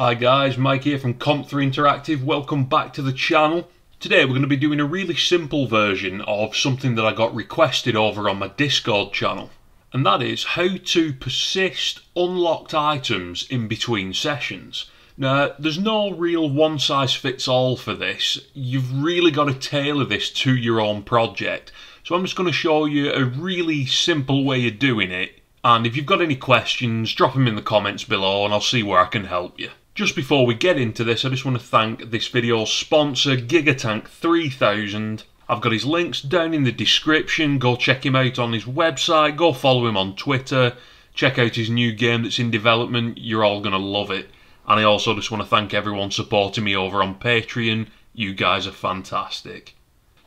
Hi guys, Mike here from Comp3 Interactive. Welcome back to the channel. Today we're going to be doing a really simple version of something that I got requested over on my Discord channel. And that is how to persist unlocked items in between sessions. Now, there's no real one size fits all for this. You've really got to tailor this to your own project. So I'm just going to show you a really simple way of doing it. And if you've got any questions, drop them in the comments below and I'll see where I can help you. Just before we get into this, I just want to thank this video's sponsor, Gigatank 3000. I've got his links down in the description. Go check him out on his website. Go follow him on Twitter. Check out his new game that's in development. You're all going to love it. And I also just want to thank everyone supporting me over on Patreon. You guys are fantastic.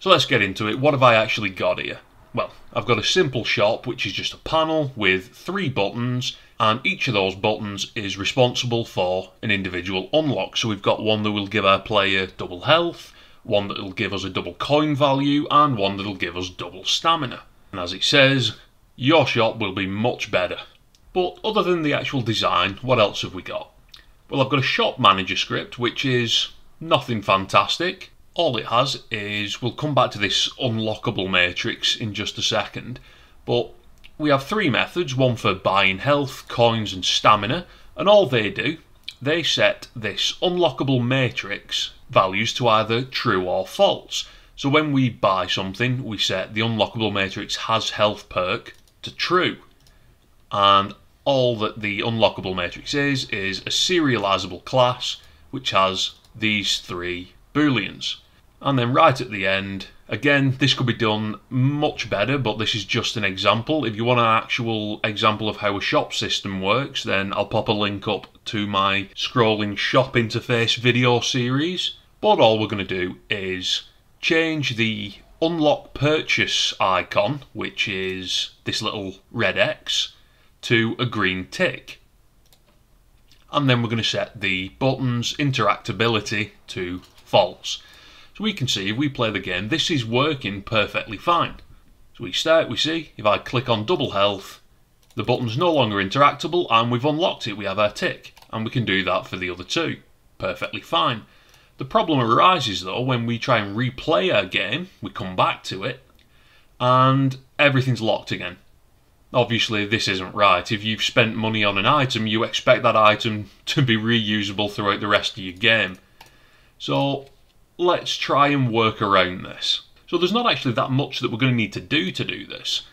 So let's get into it. What have I actually got here? Well, I've got a simple shop which is just a panel with three buttons and each of those buttons is responsible for an individual unlock. So we've got one that will give our player double health, one that will give us a double coin value and one that will give us double stamina. And as it says, your shop will be much better. But other than the actual design, what else have we got? Well, I've got a shop manager script, which is nothing fantastic. All it has is, we'll come back to this unlockable matrix in just a second, but we have three methods, one for buying health, coins and stamina, and all they do, they set this unlockable matrix values to either true or false. So when we buy something, we set the unlockable matrix has health perk to true. And all that the unlockable matrix is, is a serializable class which has these three booleans. And then right at the end, again, this could be done much better, but this is just an example. If you want an actual example of how a shop system works, then I'll pop a link up to my scrolling shop interface video series. But all we're going to do is change the unlock purchase icon, which is this little red X, to a green tick. And then we're going to set the button's interactability to false. So we can see if we play the game, this is working perfectly fine. So we start, we see, if I click on double health, the button's no longer interactable and we've unlocked it, we have our tick. And we can do that for the other two. Perfectly fine. The problem arises though when we try and replay our game, we come back to it, and everything's locked again. Obviously, this isn't right. If you've spent money on an item, you expect that item to be reusable throughout the rest of your game. So, let's try and work around this. So, there's not actually that much that we're going to need to do to do this.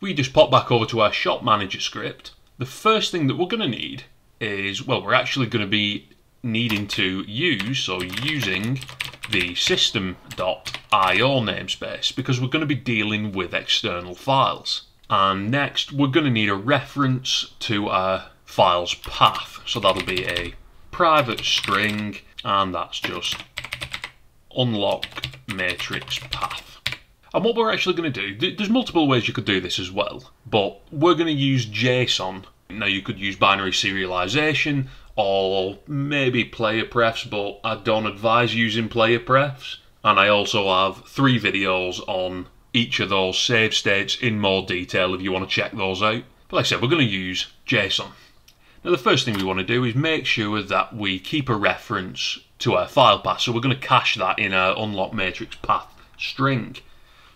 We just pop back over to our shop manager script. The first thing that we're going to need is, well, we're actually going to be needing to use, so using the system.io namespace because we're going to be dealing with external files. And next, we're going to need a reference to our file's path. So that'll be a private string, and that's just unlock matrix path. And what we're actually going to do, there's multiple ways you could do this as well, but we're going to use JSON. Now you could use binary serialization or maybe player prefs, but I don't advise using player prefs. And I also have three videos on each of those save states in more detail if you want to check those out. But like I said, we're going to use JSON. Now the first thing we want to do is make sure that we keep a reference to our file path. So we're going to cache that in our unlock matrix path string.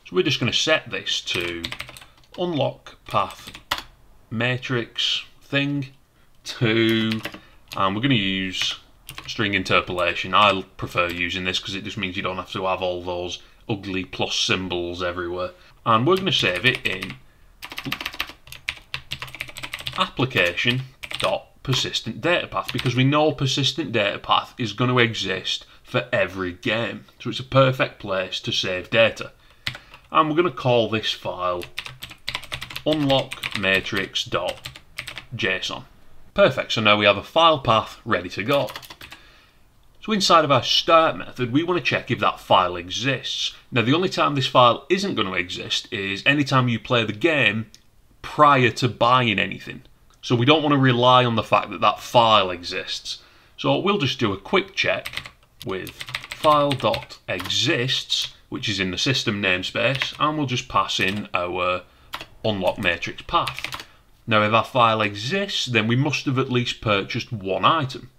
So we're just going to set this to unlock path matrix thing to, and we're going to use string interpolation. I prefer using this because it just means you don't have to have all those ugly plus symbols everywhere. And we're going to save it in application dot persistent data path because we know persistent data path is going to exist for every game. So it's a perfect place to save data. And we're going to call this file unlock matrix.json. Perfect, so now we have a file path ready to go. So inside of our start method, we want to check if that file exists. Now the only time this file isn't going to exist is anytime you play the game prior to buying anything. So we don't want to rely on the fact that that file exists. So we'll just do a quick check with file.exists, which is in the system namespace, and we'll just pass in our unlock matrix path. Now if our file exists, then we must have at least purchased one item.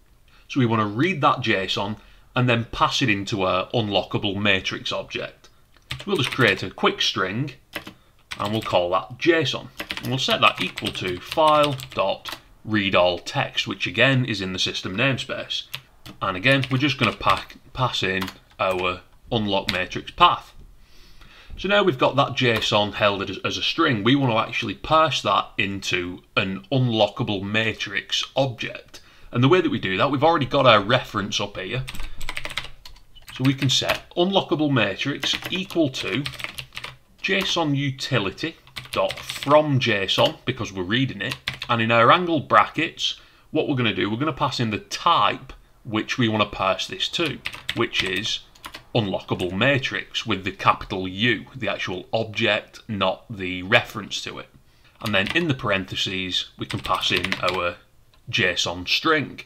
So we want to read that JSON and then pass it into our unlockable matrix object. We'll just create a quick string and we'll call that JSON. And we'll set that equal to file dot which again is in the system namespace. And again, we're just going to pack, pass in our unlock matrix path. So now we've got that JSON held as, as a string, we want to actually parse that into an unlockable matrix object. And the way that we do that, we've already got our reference up here. So we can set unlockable matrix equal to JSON utility dot from JSON because we're reading it, and in our angle brackets, what we're going to do, we're going to pass in the type which we want to pass this to, which is unlockable matrix with the capital U, the actual object, not the reference to it. And then in the parentheses, we can pass in our JSON string.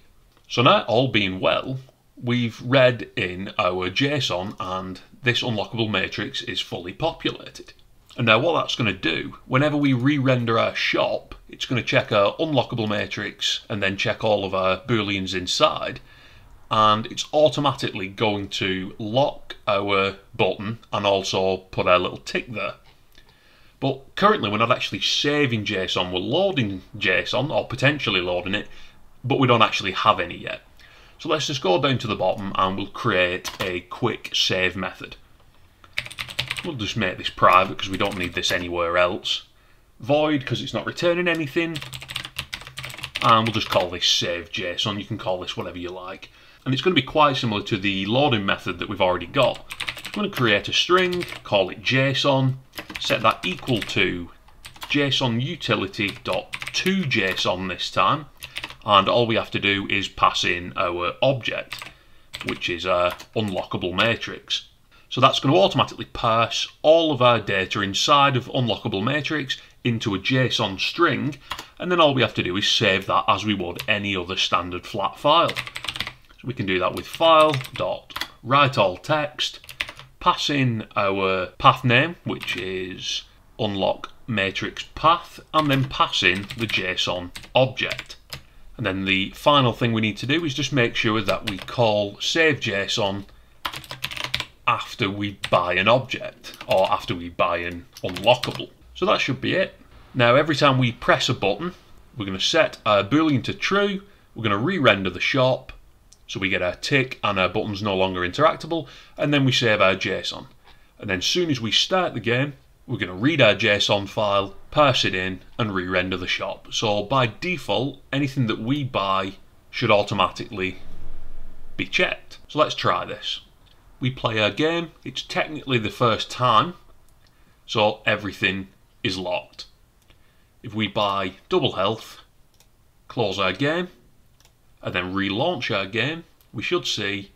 So now, all being well, we've read in our JSON and this unlockable matrix is fully populated. And now what that's going to do, whenever we re-render our shop, it's going to check our unlockable matrix and then check all of our booleans inside. And it's automatically going to lock our button and also put our little tick there. But currently we're not actually saving JSON, we're loading JSON or potentially loading it, but we don't actually have any yet. So let's just go down to the bottom and we'll create a quick save method. We'll just make this private because we don't need this anywhere else. Void because it's not returning anything. And we'll just call this save JSON. You can call this whatever you like. And it's going to be quite similar to the loading method that we've already got. I'm going to create a string, call it JSON, set that equal to JSON utility dot to JSON this time. And all we have to do is pass in our object, which is a unlockable matrix. So that's going to automatically parse all of our data inside of Unlockable Matrix into a JSON string, and then all we have to do is save that as we would any other standard flat file. So we can do that with file dot write all text, pass in our path name, which is unlock matrix path, and then pass in the JSON object. And then the final thing we need to do is just make sure that we call save JSON after we buy an object or after we buy an unlockable. So that should be it. Now every time we press a button, we're going to set our boolean to true, we're going to re-render the shop, so we get our tick and our button's no longer interactable, and then we save our JSON. And then as soon as we start the game, we're going to read our JSON file, parse it in, and re-render the shop. So by default, anything that we buy should automatically be checked. So let's try this we play our game. It's technically the first time, so everything is locked. If we buy double health, close our game, and then relaunch our game, we should see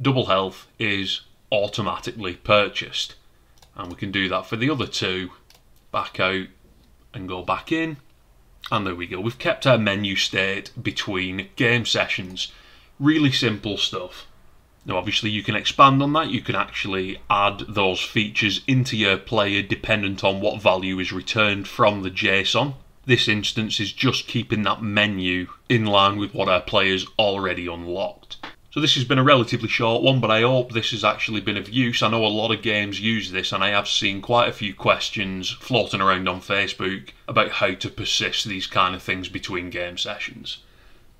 double health is automatically purchased. And we can do that for the other two, back out and go back in. And there we go. We've kept our menu state between game sessions. Really simple stuff. Now obviously you can expand on that, you can actually add those features into your player dependent on what value is returned from the JSON. This instance is just keeping that menu in line with what our players already unlocked. So this has been a relatively short one, but I hope this has actually been of use. I know a lot of games use this, and I have seen quite a few questions floating around on Facebook about how to persist these kind of things between game sessions.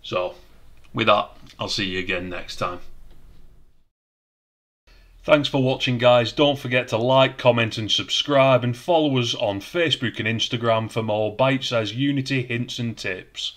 So, with that, I'll see you again next time. Thanks for watching guys, don't forget to like, comment and subscribe and follow us on Facebook and Instagram for more bite-sized Unity hints and tips.